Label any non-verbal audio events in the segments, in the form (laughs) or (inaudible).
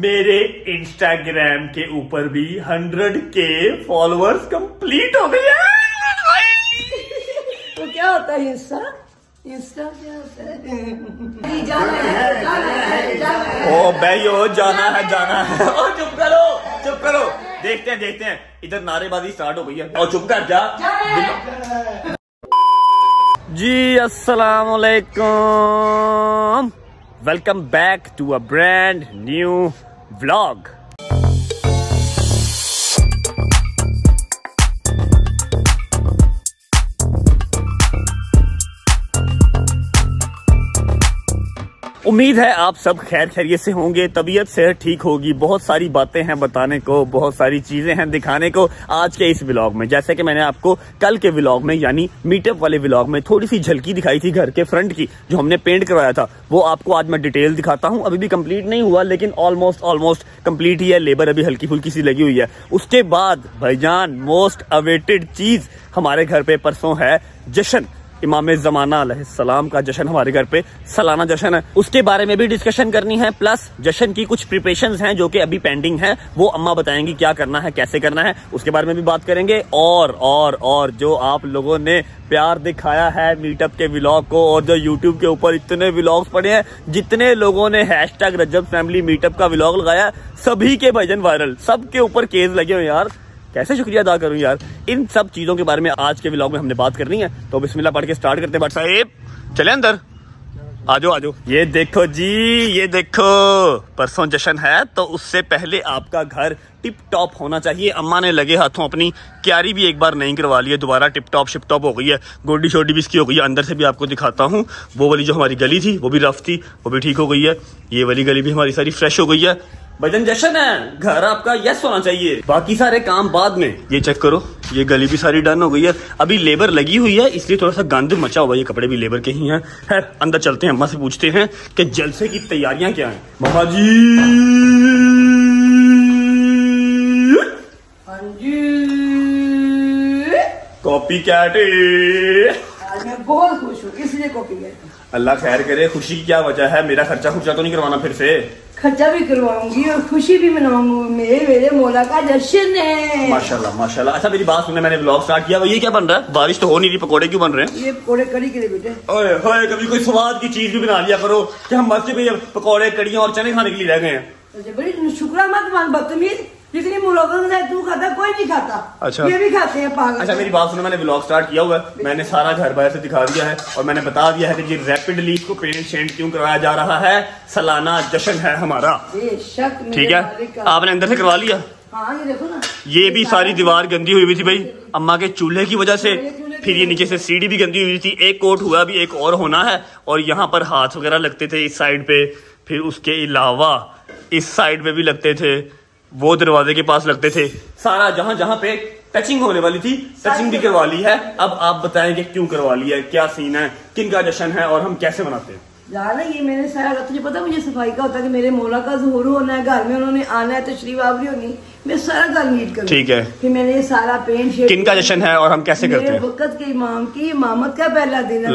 मेरे इंस्टाग्राम के ऊपर भी हंड्रेड के फॉलोअर्स कंप्लीट हो गए तो क्या होता है इंस्टा इंस्टा क्या होता है? जाना है जाना है जाना है। ओ जाना है जाना है। और चुप करो चुप करो। देखते हैं देखते हैं। इधर नारेबाजी स्टार्ट हो गई है। और चुप कर जा। जी अस्सलाम वालेकुम welcome back to a brand new vlog उम्मीद है आप सब खैर खैरियत से होंगे, तबीयत, सेहत ठीक होगी। बहुत सारी बातें हैं बताने को, बहुत सारी चीज़ें हैं दिखाने को आज के इस व्लॉग में। जैसे कि मैंने आपको कल के व्लॉग में, यानी मीटअप वाले व्लॉग में थोड़ी सी झलकी दिखाई थी घर के फ्रंट की, जो हमने पेंट करवाया था। वो आपको आज मैं डिटेल दिखाता हूँ। अभी भी कंप्लीट नहीं हुआ, लेकिन ऑलमोस्ट ऑलमोस्ट कंप्लीट ही है। लेबर अभी हल्की फुल्की सी लगी हुई है। उसके बाद, भाईजान मोस्ट अवेटेड चीज़ हमारे घर पे परसों है जश्न। इमाम जमाना सलाम का जश्न हमारे घर पे सालाना जश्न है। उसके बारे में भी डिस्कशन करनी है प्लस जश्न की कुछ प्रिपरेशन हैं जो कि अभी पेंडिंग है। वो अम्मा बताएँगी क्या करना है, कैसे करना है। उसके बारे में भी बात करेंगे। और और और जो आप लोगों ने प्यार दिखाया है मीटअप के व्लॉग को और जो यूट्यूब के ऊपर इतने व्लॉग्स पड़े हैं, जितने लोगों ने hashtag Rajab family meetup का व्लॉग लगाया, सभी के भजन वायरल सबके ऊपर केस लगे हुए यार। कैसे शुक्रिया अदा करूँ यार? इन सब चीज़ों के बारे में आज के व्लॉग में हमने बात करनी है। तो बिस्मिल्लाह पढ़ के स्टार्ट करते हैं बट साहेब। चले अंदर। आजो आजो। ये देखो जी, ये देखो। परसों जश्न है तो उससे पहले आपका घर टिप टॉप होना चाहिए। अम्मा ने लगे हाथों अपनी क्यारी भी एक बार नहीं करवा ली है, दोबारा टिप टॉप शिप टॉप हो गई है। गोडी शोडी भी इसकी हो गई है। अंदर से भी आपको दिखाता हूँ। वो वाली जो हमारी गली थी, वो भी रफ थी, वो भी ठीक हो गई है। ये वाली गली भी हमारी सारी फ्रेश हो गई है। भजन जश्न है। घर आपका यस होना चाहिए। बाकी सारे काम बाद में। ये चेक करो। ये गली भी सारी डन हो गई है। अभी लेबर लगी हुई है इसलिए थोड़ा सा गंद मचा हुआ ये कपड़े भी लेबर के ही हैं। है अंदर चलते हैं। अम्मा से पूछते हैं कि जलसे की तैयारियाँ क्या हैं। मम्मा जी। कॉपी कैट मैं बहुत खुश हूँ इसलिए कॉपी करती अल्लाह खैर करे खुशी की क्या वजह है? मेरा खर्चा खुर्चा तो नहीं करवाना फिर से? खर्चा भी करवाऊँगी और खुशी भी मनाऊँगी। मेरे मेरे मौला का जश्न है। माशाल्लाह माशाल्लाह। अच्छा मेरी बात सुनने मैंने व्लॉग स्टार्ट किया। ये क्या बन रहा है? बारिश तो हो नहीं रही पकोड़े क्यों बन रहे हैं? ये पकौड़े कड़ी के लिए बेटे। ओए होए कभी कोई स्वाद की चीज़ भी बना लिया करो कि हम मस्जिद में पकौड़े कड़ियाँ और चने खाने के लिए रह गए हैं। बड़ी शुक्रा मत मान बदतमीज। जितनी मुलाकात है तू खाता कोई नहीं खाता। अच्छा। ये भी खाते हैं पागल। अच्छा मेरी बात सुनो मैंने व्लॉग स्टार्ट किया हुआ है। मैंने सारा घर बाहर से दिखा दिया है और मैंने बता दिया है कि ये रैपिडली इसको पेंट शेंट क्यों करवाया जा रहा है? सालाना जश्न है हमारा। ठीक है? आपने अंदर से करवा लिया? हाँ ये देखो ना। ये भी सारी दीवार गंदी हुई हुई थी भाई। अम्मा के चूल्हे की वजह से। फिर ये नीचे से सीढ़ी भी गंदी हुई थी। एक कोट हुआ अभी एक और होना है और यहाँ पर हाथ वगैरह लगते थे इस साइड पे। फिर उसके अलावा इस साइड पे भी लगते थे। वो दरवाजे के पास लगते थे। सारा जहाँ जहाँ पे टचिंग होने वाली थी टचिंग भी करवा ली है। अब आप बताएँ कि क्यों करवा ली है क्या सीन है किन का जश्न है और हम कैसे मनाते हैं? यार ये मैंने सारा तुझे पता मुझे सफ़ाई का होता है कि मेरे मोला का जहूर होना है घर में उन्होंने आना है तशरीफ़ आवरी होनी। मैं सारा घर नीट करूँ ठीक है। फिर मैंने ये सारा पेंट शेड किन का जश्न है और हम कैसे करते हैं? वक्त के इमाम की इमामत का पहला दिन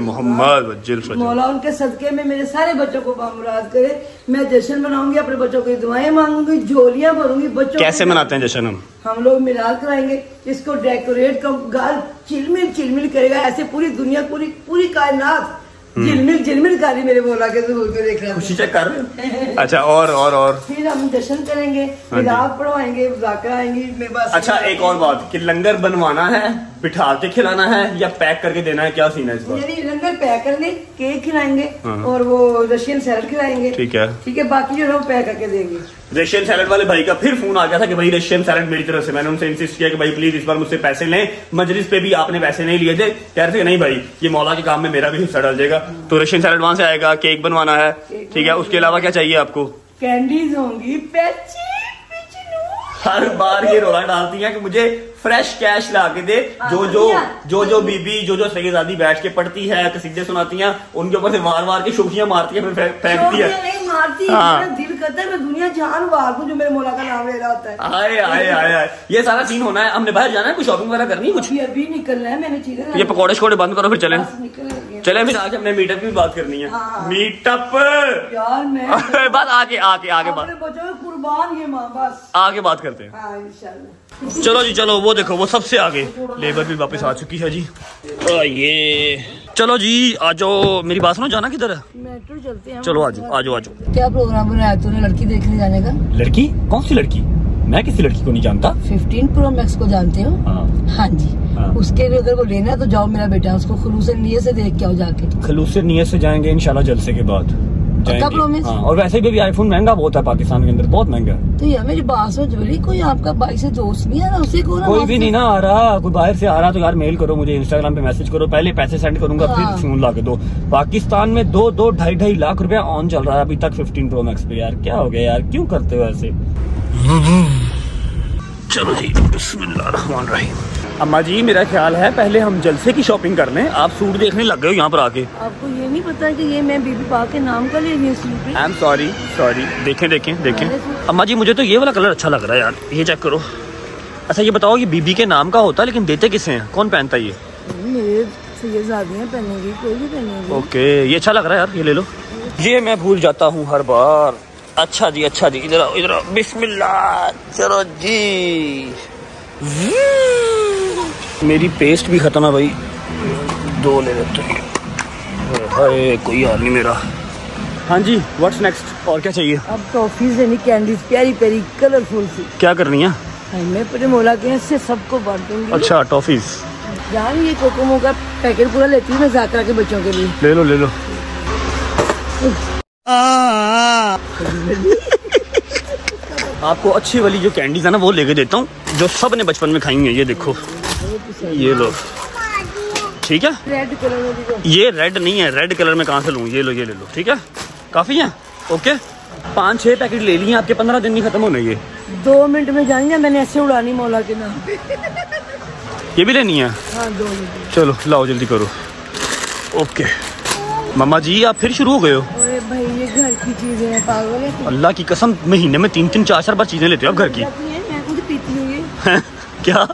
मोहम्मद मौला उनके सदके में मेरे सारे बच्चों को बामुराद करे। मैं जश्न मनाऊँगी अपने बच्चों की दुआएँ मांगूँगी झोलियाँ भरूँगी बच्चों कैसे मनाते हैं जश्न हम? हम लोग मिलाद कराएँगे। इसको डेकोरेट कर गाल चिलमिल चिलमिल करेगा। ऐसे पूरी दुनिया पूरी पूरी कायनात झिलमिल झिलमिल कर रही मेरे बोला के ज़रूर को देख रहा। खुशी चेक कर रहे (laughs) अच्छा और और और। फिर हम जश्न करेंगे हाँ। मिलाद पढ़वाएँगे आएँगे मैं बस अच्छा एक और बात कि लंगर बनवाना है बिठा के खिलाना है या पैक करके देना है क्या सीन है इस बार? लंगर पैक करेंगे केक खिलाएँगे हाँ। और वो रशियन सैलड खिलाएँगे। ठीक है। ठीक है बाकी जो है वो पैक करके देंगे। रशियन सैलड वाले भाई का फिर फ़ोन आ गया था कि भाई रशियन सैलड मेरी तरफ़ से। मैंने उनसे इंसिस्ट किया कि भाई प्लीज़ इस बार मुझसे पैसे लें। मजलिस पे भी आपने पैसे नहीं लिए थे। कह रहे थे नहीं भाई ये मौला के काम में मेरा भी हिस्सा डल जाएगा तो रशियन सैलड वहाँ से आएगा केक बनवाना है। ठीक है उसके अलावा क्या चाहिए आपको? कैंडीज होंगी हर बार ये रोला डालती है कि मुझे फ्रेश कैश ला के दे। जो जो जो जो बीबी जो जो सैयदादी बैठ के पढ़ती है कसीदे सुनाती हैं उनके ऊपर से वार वार की शुक्रियाँ मारती है फिर फेंकती है। नहीं मारती हाँ। मेरा दिल करता है मैं दुनिया जान वार जो मेरे मौला का नाम ले रहा होता है। आए आए आए आए। ये सारा सीन होना है। हमने बाहर जाना है कुछ शॉपिंग वगैरह करनी है कुछ? अभी निकलना है मैंने चीज़ें ये पकौड़े शकोड़े बंद करो फिर चले। बस हैं। चले फिर आज हमने मीटअप की बात करनी है। हाँ। मीटअप यार मैं (laughs) बात आगे आगे आगे बात। कुर्बान ये माँ बस। आगे बात करते हैं। हाँ चलो जी चलो वो देखो वो सबसे आगे। लेबर भी वापस आ चुकी है जी। आ, ये। चलो जी आ जाओ। मेरी बात सुनो जाना किधर है? मेट्रो चलते हैं। चलो आज आज आ जाओ आ जाओ। क्या प्रोग्राम बनाया तूने? लड़की देखने जाने का? लड़की? कौन सी लड़की? मैं किसी लड़की को नहीं जानता। 15 प्रो मैक्स को जानते हो? हाँ। हाँ जी। हाँ। उसके लिए अगर वो लेना है तो जाओ मेरा बेटा उसको खलूस नीयत से देख के आओ जाके। खलूस से नियत से जाएँगे इंशाल्लाह जलसे के बाद। जाएँगे। हाँ, और वैसे भी अभी आईफोन महँगा बहुत है पाकिस्तान के अंदर बहुत महँगा है। तो यार मेरी बात सुन जबरी कोई आपका भाई से दोस्त नहीं रहा उसे को ना कोई भी नहीं ना आ रहा कोई बाहर से आ रहा तो यार मेल करो मुझे इंस्टाग्राम पे मैसेज करो पहले पैसे सेंड करूँगा हाँ। फिर फ़ोन ला के दो। पाकिस्तान में दो दो ढाई ढाई लाख रुपया ऑन चल रहा है अभी तक 15 प्रो मैक्स पे। यार क्या हो गया यार? क्यों करते हो ऐसे? चलो जी बिस्मिल्लाहिर्रहमानिर्रहीम अम्मा जी मेरा ख्याल है पहले हम जलसे की शॉपिंग करने आप सूट देखने लग गए हो यहाँ पर आके। आपको ये नहीं पता कि ये मैं बीबी पाक के नाम का ले रही हूँ suit? I am sorry sorry देखें देखें। देखें अम्मा जी मुझे तो ये वाला कलर अच्छा लग रहा है यार। ये चेक करो। अच्छा ये बताओ ये बीबी के नाम का होता है लेकिन देते किसे हैं? कौन पहनता है ये? पहनेगी कोई भी पहनेगी। ओके ये अच्छा लग रहा है यार ये ले लो। ये मैं भूल जाता हूँ हर बार। अच्छा जी अच्छा जी इधर इधर। बिस्मिल्लाह चलो जी। मेरी पेस्ट भी खत्म है भाई। दो ले लेते हैं। हाय कोई हाल नहीं मेरा। हाँ जी व्हाट्स नेक्स्ट और क्या चाहिए? अब टॉफीज लेनी कैंडीज प्यारी प्यारी कलरफुल सी। क्या करनी है? मैं अपने मोला के से सबको बांट दूँगी अच्छा टॉफीज जान ये कोकोमो का पैकेट पूरा लेती हूँ मैं जाकरा के बच्चों के लिए। ले लो ले लो। (laughs) आपको अच्छी वाली जो कैंडीज है ना वो लेके देता हूँ जो सबने बचपन में खाई हैं ये देखो। ये लो। ठीक है? रेड कलर में ये रेड नहीं है रेड कलर में कहाँ से लूँ? ये लो ये ले लो। ठीक है? काफ़ी है? ओके पाँच छः पैकेट ले लिए आपके पंद्रह दिन नहीं खत्म होने ये। दो मिनट में जाएँगे मैंने ऐसे उड़ानी मौला के नाम। ये भी लेनी है? हाँ दो चलो लाओ जल्दी करो। ओके मम्मा जी आप फिर शुरू हो गए हो? भाई ये घर की चीज़ें हैं पागल है। अल्लाह की कसम महीने में तीन तीन चार चार बार चीज़ें लेते हो आप घर की? जाती है, मैं खुद पीती हूँ ये। (laughs) क्या?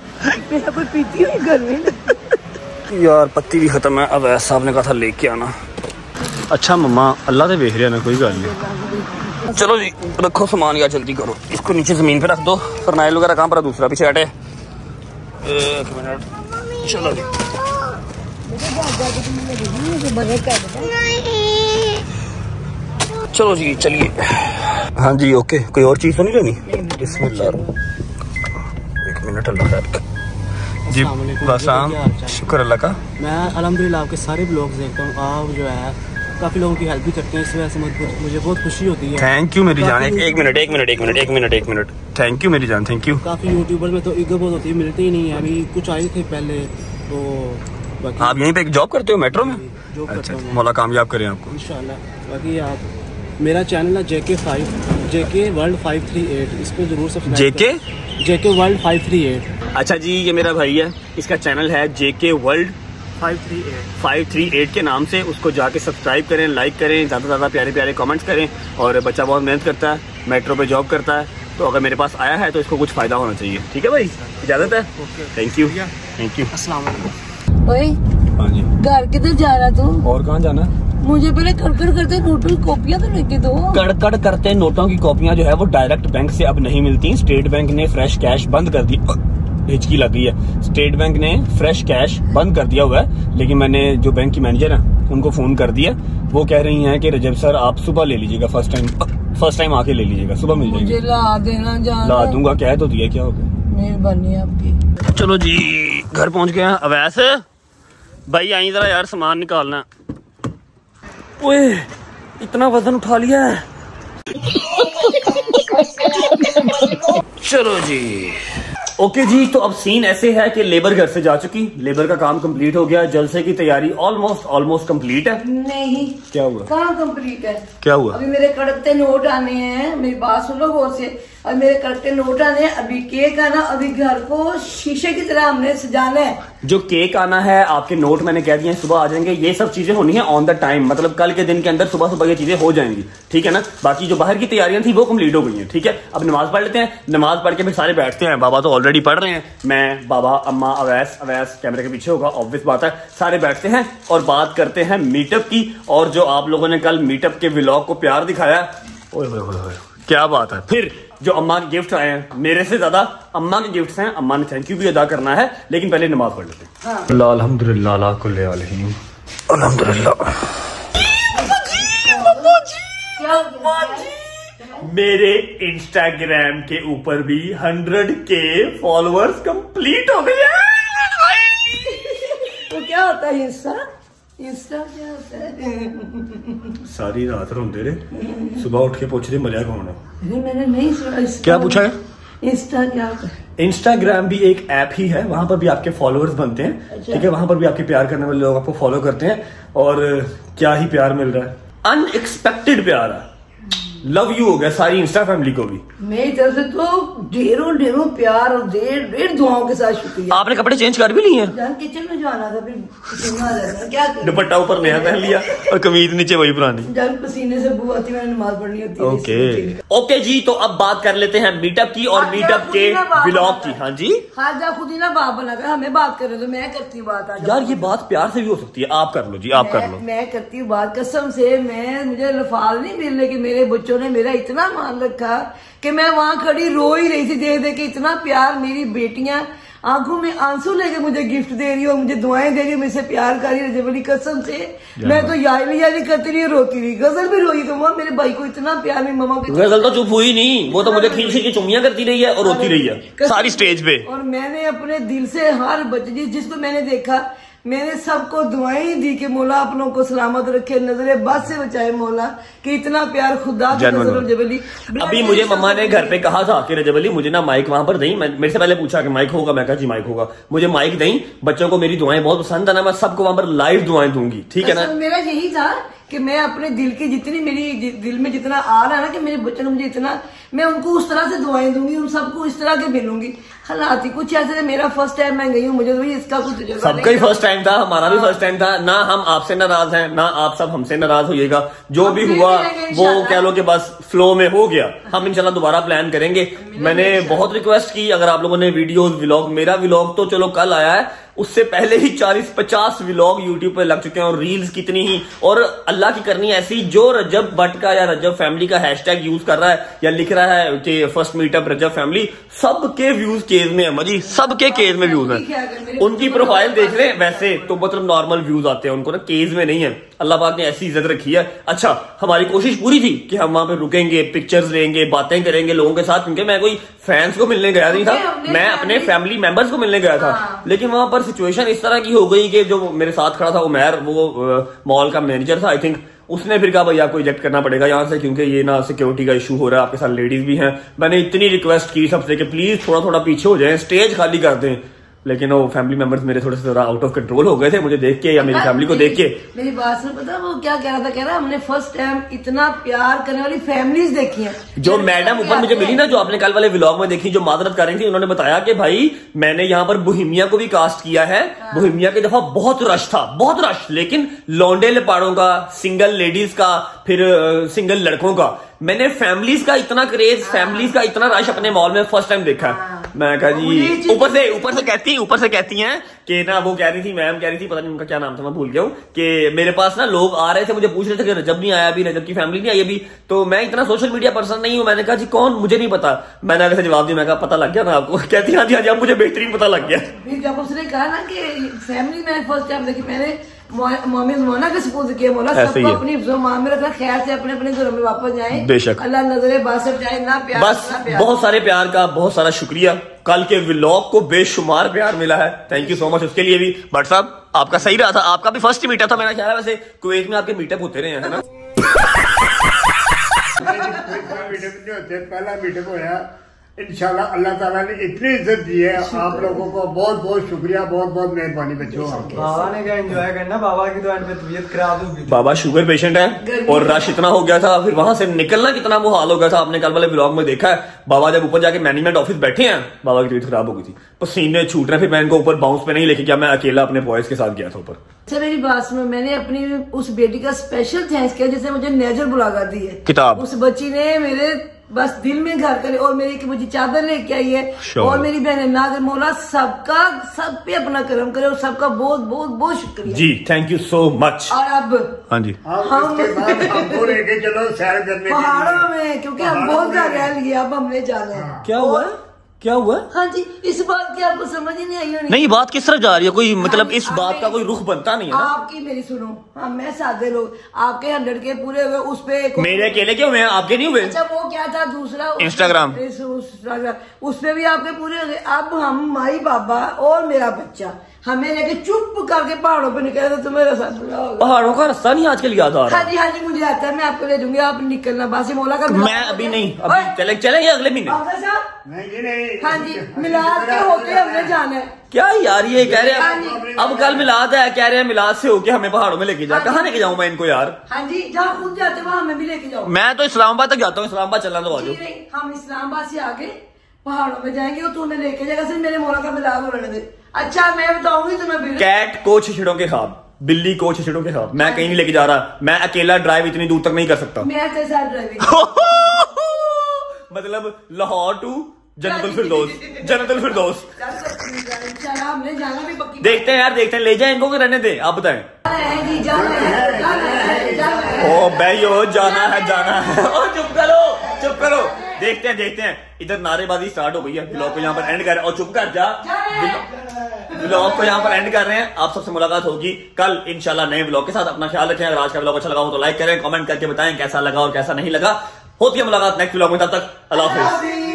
मेरा कोई पीती हुई घर में। यार पत्ती भी खत्म है अब ऐसा आपने कहा था लेके आना। अच्छा मम्मा अल्लाह से देख रहे ना कोई गल नहीं। चलो जी रखो सामान यार जल्दी करो। इसको नीचे ज़मीन पे रख दो फरनाइल वगैरह कहाँ पर दूसरा पीछे हटे। एक मिनट। चलो जी। चलो जी चलिए। हाँ जी ओके कोई और चीज़ तो नहीं लेनी? एक मिनट अल्लाह जी वासलाम शुक्र अल्लाह का। मैं अलहमदिल्ला आपके सारे ब्लॉग्स देखता हूँ। आप जो है काफ़ी लोगों की हेल्प भी करते हैं इस वजह से मुझे बहुत खुशी होती है। थैंक यू मेरी जान। एक मिनट एक मिनट एक मिनट एक मिनट एक मिनट। थैंक यू मेरी जान थैंक यू काफ़ी यूट्यूबर में तो ईगो बहुत होती है मिलते ही नहीं है। अभी कुछ आए थे पहले तो आप यहीं पे एक जॉब करते हो मेट्रो में? अच्छा मौला कामयाब करें आपको। इंशाल्लाह। बाकी आप मेरा चैनल है JK five JK world five three eight इसको ज़रूर subscribe JK? JK world five three eight अच्छा जी ये मेरा भाई है। इसका चैनल है JK world five three eight five three eight के नाम से। उसको जाके सब्सक्राइब करें लाइक करें ज़्यादा से ज़्यादा प्यारे प्यारे कमेंट्स करें। और बच्चा बहुत मेहनत करता है मेट्रो पे जॉब करता है। तो अगर मेरे पास आया है तो इसको कुछ फ़ायदा होना चाहिए। ठीक है भाई? इजाज़त है? थैंक यू थैंक यू वालेकुम ओए हाँ जी। घर किधर जा रहा तू? और कहाँ जाना मुझे पहले कड़कड़ करते नोटों की कॉपियाँ तो लेके दो। कड़कड़ करते नोटों की कॉपियाँ जो है वो डायरेक्ट बैंक से अब नहीं मिलती। स्टेट बैंक ने फ्रेश कैश बंद कर दी। हिचकी लग गई है। स्टेट बैंक ने फ्रेश कैश बंद कर दिया हुआ है। लेकिन मैंने जो बैंक की मैनेजर है उनको फ़ोन कर दिया। वो कह रही हैं कि रजब सर आप सुबह ले लीजिएगा फ़र्स्ट टाइम फ़र्स्ट टाइम आके ले लीजिएगा। सुबह मिल जाएगी। ला देना जाना। ला दूँगा। कह तो दिया क्या हो गया? मेहरबानी आपकी। चलो जी घर पहुँच गए अवैस। भाई आई जरा यार सामान निकालना। ओए इतना वज़न उठा लिया है। चलो जी। ओके जी तो अब सीन ऐसे है कि लेबर घर से जा चुकी। लेबर का काम कंप्लीट हो गया जलसे की तैयारी ऑलमोस्ट ऑलमोस्ट कंप्लीट है। नहीं। क्या हुआ? कहाँ कंप्लीट है? क्या हुआ? अभी मेरे कड़कते नोट आने हैं मेरी बात सुनो गौर से। और मेरे करते नोट आने अभी केक आना अभी घर को शीशे की तरह हमने सजाना है। जो केक आना है, आपके नोट मैंने कह दिए सुबह आ जाएँगे। ये सब चीज़ें होनी है ऑन द टाइम मतलब कल के दिन के अंदर सुबह सुबह ये चीज़ें हो जाएँगी। ठीक है ना? बाकी जो बाहर की तैयारियाँ थी, वो कंप्लीट हो गई हैं। ठीक है? अब नमाज़ पढ़ लेते हैं। नमाज़ पढ़ के फिर सारे बैठते हैं। बाबा तो ऑलरेडी पढ़ रहे हैं। मैं, बाबा, अम्मा, अवैस अवैस, कैमरे के पीछे होगा। ऑब्वियस बात है। सारे बैठते हैं और बात करते हैं मीटअप की। और जो आप लोगों ने कल मीटअप के ब्लॉग को प्यार दिखाया क्या बात है? फिर जो अम्मा के गिफ्ट आए हैं मेरे से ज़्यादा अम्मा के गिफ्ट हैं अम्मा ने थैंक यू भी अदा करना है लेकिन पहले नमाज़ पढ़ लेते हैं। हाँ। मेरे इंस्टाग्राम के ऊपर भी हंड्रेड के फॉलोअर्स कंप्लीट हो गए हैं। तो क्या होता है इंस्टा इंस्टा क्या होता है सारी रात रोंदे रहे सुबह उठ के पूछ रहे मरिया कौन है? मैंने नहीं सुना। क्या पूछा है? इंस्टाग्राम क्या इंस्टाग्राम भी एक ऐप ही है वहाँ पर भी आपके फॉलोअर्स बनते हैं अच्छा। ठीक है? वहाँ पर भी आपके प्यार करने वाले लोग आपको फॉलो करते हैं और क्या ही प्यार मिल रहा है? अनएक्सपेक्टेड प्यार है। लव यू हो गया सारी इंस्टा फैमिली को भी। मेरी तरफ़ से तो ढेरों ढेरों प्यार और ढेर ढेर दुआओं के साथ शुक्रिया। आपने कपड़े चेंज कर भी लिए हैं? किचन में जो आना था फिर क्या करें? दुपट्टा ऊपर नया पहन लिया और कमीज नीचे वही पुरानी। जान पसीने से बू आती है, मैंने नमाज़ पढ़नी होती है ओके ओके जी तो अब बात कर लेते हैं मीटअप की और हाँ, मीटअप के ही ब्लॉग की। हाँ जी। खाजा खुद ही ना बाप बना। कर हमें बात कर रहे तो मैं करती हूँ बात यार ये बात प्यार से भी हो सकती है। आप कर लो जी आप कर लो। मैं करती हूँ बात। कसम से मैं मुझे लफाल नहीं मिल रहे कि मेरे बच्चों ने मेरा इतना मान रखा कि मैं वहाँ खड़ी रो ही रही थी देख देख के इतना प्यार मेरी बेटियाँ आँखों में आँसू लेके मुझे गिफ्ट दे रही हो मुझे दुआएँ दे रही हो मुझसे प्यार कर रही है जबली कसम से मैं तो यारी यारी करती रही रोती रही गज़ल भी रोई तो माँ मेरे भाई को इतना प्यार मेरी ममा को गज़ल तो चुप हुई नहीं वो तो मुझे खींच खींच के चुम्मियाँ करती रही है और रोती रही है सारी स्टेज पे। और मैंने अपने दिल से हर बच्चे जिस- जिसको मैंने देखा मैंने सबको दुआई दी कि मौला अपनों को सलामत रखे नजरे बस से बचाए मोला कि इतना प्यार खुदा रजबली। अभी मुझे मम्मा ने घर पे कहा था कि रजबली मुझे ना माइक वहाँ पर नहीं मेरे से पहले पूछा कि माइक होगा? मैं कहा जी माइक होगा। मुझे माइक नहीं बच्चों को मेरी दुआएँ बहुत पसंद है ना मैं सबको वहाँ पर लाइव दुआएँ दूँगी। ठीक है ना? मेरा यही था कि मैं अपने दिल की जितनी मेरी दिल में जितना आ रहा है ना कि मेरे बच्चों ने मुझे इतना मैं उनको उस तरह से दुआएँ दूँगी उन सबको इस तरह के मिलूँगी। हालात ही कुछ ऐसे मेरा फ़र्स्ट टाइम मैं गई हूँ मुझे तो इसका कुछ सबका ही फ़र्स्ट टाइम था हमारा भी फ़र्स्ट टाइम था ना हम आपसे नाराज़ हैं ना आप सब हमसे नाराज़ होइएगा। जो भी हुआ वो कह लो कि बस फ्लो में हो गया। हम इंशाल्लाह दोबारा प्लान करेंगे। मैंने बहुत रिक्वेस्ट की अगर आप लोगों ने वीडियोस व्लॉग मेरा व्लॉग तो चलो कल आया है उससे पहले ही 40-50 व्लॉग यूट्यूब पर लग चुके हैं और रील्स कितनी ही। और अल्लाह की करनी ऐसी जो रजब भट्ट का या रजब फैमिली का हैशटैग यूज़ कर रहा है या लिख रहा है कि फ़र्स्ट मीटअप रजब फैमिली सबके व्यूज़ केज में है मजी सबके केज में व्यूज़ है। उनकी प्रोफ़ाइल देख रहे हैं वैसे तो मतलब नॉर्मल व्यूज़ आते हैं उनको ना केज में नहीं है। अल्लाह पाक ने ऐसी इज़्ज़त रखी है। अच्छा हमारी कोशिश पूरी थी कि हम वहाँ पे रुकेंगे पिक्चर्स लेंगे बातें करेंगे लोगों के साथ क्योंकि मैं कोई फैंस को मिलने गया नहीं था। मैं अपने फैमिली मेंबर्स को मिलने गया था। हाँ। लेकिन वहाँ पर सिचुएशन इस तरह की हो गई कि जो मेरे साथ खड़ा था उमैर वो मॉल का मैनेजर था आई थिंक उसने फिर कहा भाई आपको इजेक्ट करना पड़ेगा यहाँ से क्योंकि ये ना सिक्योरिटी का इशू हो रहा है आपके साथ लेडीज़ भी हैं। मैंने इतनी रिक्वेस्ट की सबसे कि प्लीज़ थोड़ा थोड़ा पीछे हो जाएँ स्टेज खाली कर दें। लेकिन वो फैमिली मेंबर्स मेरे थोड़े से थोड़ा आउट ऑफ़ कंट्रोल हो गए थे मुझे देख के या मेरी फैमिली को देख के। मेरी बात सुन पता वो क्या कह रहा था? कह रहा हमने फ़र्स्ट टाइम इतना प्यार करने वाली फैमिलीज़ देखी हैं। जो मैडम ऊपर मुझे मिली ना जो आपने कल वाले व्लॉग में देखी जो माजरत कर रही थी उन्होंने बताया कि भाई मैंने यहाँ पर बुहिमिया को भी कास्ट किया है। बुहिमिया की दफ़ा बहुत रश था बहुत रश लेकिन लौंडे लपाड़ों का सिंगल लेडीज़ का फिर सिंगल लड़कों का मैंने फैमिलीज़ का इतना क्रेज फैमिलीज़ का इतना रश अपने मॉल में फ़र्स्ट टाइम देखा है। मैं कहा जी ऊपर से ऊपर से कहती ऊपर से कहती हैं। कि ना वो कह रही थी मैम कह रही थी पता नहीं उनका क्या नाम था मैं भूल गया हूँ कि मेरे पास ना लोग आ रहे थे मुझे पूछ रहे थे कि रजब नहीं आया अभी रजब की फैमिली नहीं आई अभी तो मैं इतना सोशल मीडिया पर्सन नहीं हूँ मैंने कहा जी कौन? मुझे नहीं पता। मैंने से जवाब दिया मैं कहा पता लग गया ना आपको। (laughs) कहती हाँ जी हाँ जी अब मुझे बेहतरीन पता लग गया। (laughs) जब उसने कहा ना कि फैमिली में फ़र्स्ट टाइम देखी मैंने मोमिन मोना का सपोज़ किया मोला ऐसे सबको अपनी रखना खैर से अपने अपने घरों में वापस जाए। बेशक। अल्लाह नजरे बासर जाए ना प्यार बस ना प्यार। बहुत सारे प्यार का बहुत सारा शुक्रिया। कल के व्लॉग को बेशुमार प्यार मिला है। थैंक यू सो मच उसके लिए भी। बट साहब आपका सही रहा था। आपका भी फ़र्स्ट मीटअप था मेरा ख्याल है वैसे कुवैत में आपके मीटअप होते रहे हैं ना? पहला मीटअप होया इंशाल्लाह अल्लाह ताला ने इतनी इज़्ज़त दी है आप लोगों को बहुत बहुत शुक्रिया बहुत बहुत मेहरबानी बच्चों। बाबा ने क्या एंजॉय करना बाबा की तो एंड में तबीयत खराब होगी बाबा शुगर पेशेंट है और रश इतना हो गया था फिर वहाँ से निकलना कितना मुहाल हो गया था आपने कल वाले ब्लॉग में देखा है। बाबा जब ऊपर जाके मैनेजमेंट ऑफ़िस बैठे हैं बाबा की तबीयत खराब हो गई थी। पसीने छूट रहे फिर मैं इनको ऊपर बाउंस पे नहीं लेके गया मैं अकेला अपने बॉयज़ के साथ गया था ऊपर। अच्छा मेरी बात सुनो मैंने अपनी उस बेटी का स्पेशल थैंक्स किया जिसने मुझे नेजर बुला कर दी है। किताब। उस बच्ची ने मेरे बस दिल में घर करे और मेरी मुझे चादर लेके आई है। और मेरी बहन नागर मौला सबका सब पे अपना कर्म करे और सबका बहुत बहुत बहुत शुक्रिया। जी थैंक यू सो मच और अब हाँ जी। हम- लेके चलो सैर करने पहाड़ों में क्योंकि हम बहुत ज़्यादा रह लिए अब हमने जाना है। क्या हुआ? क्या हुआ? हाँ जी इस बात की आपको समझ ही नहीं आई होनी। नहीं बात किस तरफ़ जा रही है? कोई मतलब हाँ, इस बात का कोई रुख बनता नहीं है ना? आपकी मेरी सुनो हाँ मैं सादे लोग आपके हंड्रेड के पूरे हुए उस पे मेरे अकेले क्यों हुए आपके नहीं हुए? अच्छा वो क्या था? दूसरा उस- Instagram। इस- उस उस पे भी आपके पूरे हो गए अब हम माई बाबा और मेरा बच्चा हमें लेके चुप करके पहाड़ों पे निकले तो तुम्हें होगा। पहाड़ों का रास्ता नहीं आजकल याद आ रहा? हाँ जी हाँ जी मुझे आता है मैं आपको ले दूँगी आप निकलना बासी मोला का मैं अभी नहीं अभी चले चलेंगे अगले महीने। नहीं जी नहीं। हाँ जी मिलाद के होके हमने जाना है। क्या यार ये कह रहे हाँ हैं अब कल मिलाद है कह रहे हैं मिलाद से होके हमें पहाड़ों में लेके जा हाँ कहाँ लेके जाऊँ मैं इनको यार? हाँ जी जहाँ खुद जाते वहाँ हमें भी लेके जाओ। मैं तो इस्लामाबाद तक जाता हूँ इस्लामाबाद चलना तो आजो हम इस्लामाबाद से आगे पहाड़ों में जाएँगे तो तुम्हें लेके जाएगा सिर्फ़ मेरे मोला का मिलाद हो रहने दे। अच्छा मैं बताऊँगी तुम्हें कैट को छिछड़ों के खाब बिल्ली को छिछड़ों के साथ मैं कहीं नहीं लेके जा रहा मैं अकेला ड्राइव इतनी दूर तक नहीं कर सकता। मैं ड्राइविंग (laughs) मतलब लाहौर टू जनतुल फिरदौस जनतुल फिरदौस। देखते हैं यार, देखते हैं। ले जाए इनको रहने दे, आप बताएँ। जाना है ओ जाना है जाना है। ओ, चुप करो चुप करो। देखते हैं देखते हैं। इधर नारेबाजी स्टार्ट हो गई है। ब्लॉग को यहाँ पर एंड कर रहे हैं। और चुप कर, जा। ब्लॉग को यहाँ पर एंड कर रहे हैं। आप सबसे मुलाकात होगी कल, इंशाल्लाह, नए ब्लॉग के साथ। अपना ख्याल रखें। अगर आज का ब्लॉग अच्छा लगा हो तो लाइक करें कमेंट करके बताएँ कैसा लगा और कैसा नहीं लगा। होती है मुलाकात नेक्स्ट ब्लॉग में, तब तक अल्लाह हाफिज।